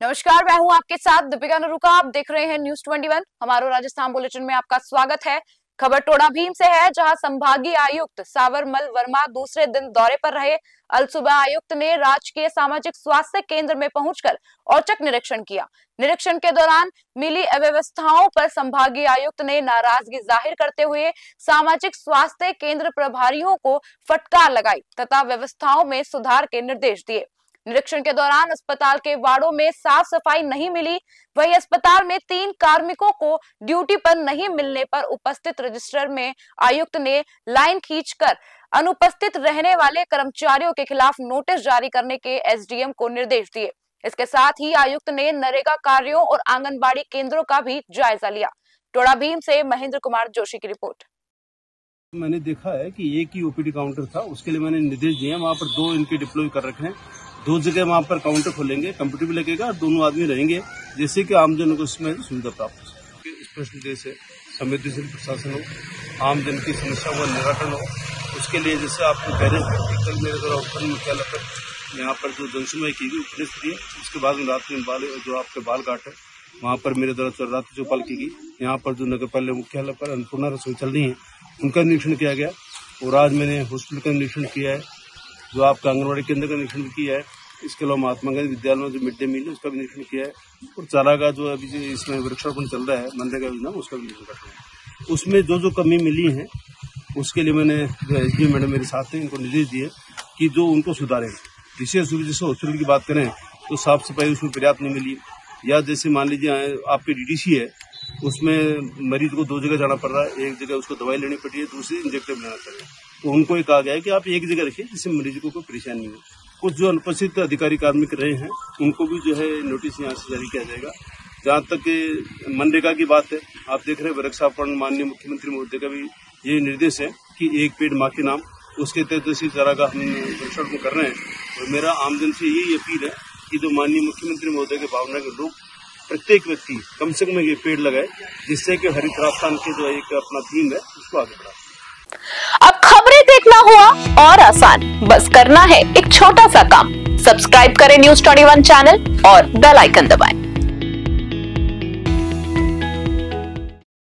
नमस्कार, मैं हूँ आपके साथ दीपिका नरुका। आप देख रहे हैं न्यूज़ 21 हमारो राजस्थान बुलेटिन में आपका स्वागत है। खबर टोड़ा भीम से है, जहाँ संभागीय आयुक्त सावरमल वर्मा दूसरे दिन दौरे पर रहे। अलसुबा आयुक्त ने राजकीय सामाजिक स्वास्थ्य केंद्र में पहुंचकर औचक निरीक्षण किया। निरीक्षण के दौरान मिली अव्यवस्थाओं पर संभागीय आयुक्त ने नाराज़गी ज़ाहिर करते हुए सामाजिक स्वास्थ्य केंद्र प्रभारियों को फटकार लगाई तथा व्यवस्थाओं में सुधार के निर्देश दिए। निरीक्षण के दौरान अस्पताल के वार्डो में साफ़ सफ़ाई नहीं मिली। वही अस्पताल में तीन कार्मिकों को ड्यूटी पर नहीं मिलने पर उपस्थित रजिस्टर में आयुक्त ने लाइन खींचकर अनुपस्थित रहने वाले कर्मचारियों के खिलाफ नोटिस जारी करने के एसडीएम को निर्देश दिए। इसके साथ ही आयुक्त ने नरेगा कार्यों और आंगनबाड़ी केंद्रों का भी जायजा लिया। टोड़ा भीम से महेंद्र कुमार जोशी की रिपोर्ट। मैंने देखा है कि एक ही ओपीडी काउंटर था, उसके लिए मैंने निर्देश दिए वहाँ पर दो इनके डिप्लॉय कर रखे हैं। दो जगह वहाँ पर काउंटर खोलेंगे कंप्यूटर भी लगेगा और दोनों आदमी रहेंगे, जिससे कि आमजन को इसमें सुविधा प्राप्त हो सके। स्पष्ट से संवेदनशील प्रशासन हो आमजन की समस्या का निराकरण हो, उसके लिए जैसे आपको हैं कल मेरे द्वारा उत्तर मुख्यालय पर यहाँ पर जो जनसुनवाई की गई उपनिष्ठ दी उसके बाद में रात में बाल, जो आपके बाल काट है, वहाँ पर मेरे द्वारा रात्रि चौपाल की गई, यहाँ पर जो नगर पालिका मुख्यालय पर अन्नपूर्णा रसोई चल रही है, उनका निरीक्षण किया गया, और आज मैंने हॉस्पिटल का निरीक्षण किया है। जो आपका आंगनबाड़ी केंद्र का निरीक्षण किया है, इसके अलावा महात्मा गांधी विद्यालय में जो मिड डे मील है, उसका भी निरीक्षण किया है। और चारा का जो अभी जो इसमें वृक्षारोपण चल रहा है, मनरेगा योजना उसका भी निरीक्षण कर रहे हैं। उसमें जो जो कमी मिली है, उसके लिए मैंने, जो एस डी मैडम मेरे साथ हैं, इनको निर्देश दिए कि जो उनको सुधारें। विशेष रूप जैसे हॉस्पिटल की बात करें तो साफ़ सफ़ाई उसमें पर्याप्त नहीं मिली। या जैसे मान लीजिए आपकी डीडीसी है, उसमें मरीज़ को दो जगह जाना पड़ रहा है, एक जगह उसको दवाई लेनी पड़ रही है, दूसरी इंजेक्टिव लेना चाहिए तो उनको ये कहा गया कि आप एक जगह रखिए जिससे मरीज़ को कोई परेशानी हो। कुछ जो अनुपस्थित अधिकारी कार्मिक रहे हैं, उनको भी जो है नोटिस यहाँ से जारी किया जाएगा। जहाँ तक मनरेगा की बात है, आप देख रहे हैं वृक्षापण माननीय मुख्यमंत्री महोदय का भी ये निर्देश है कि एक पेड़ माँ के नाम, उसके तहत इसी तरह का हम वृक्षारोपण कर रहे हैं, और मेरा आमजन से यही अपील है कि जो माननीय मुख्यमंत्री महोदय के भावना के लोग, प्रत्येक व्यक्ति कम से कम ये पेड़ लगाए, जिससे कि हरित राजस्थान के जो एक अपना थीम है, उसको आगे बढ़ा अब खबरें देखना हुआ और आसान बस करना है एक छोटा सा काम सब्सक्राइब करें न्यूज़ ट्वेंटी चैनल और बेल आइकन दबाएँ।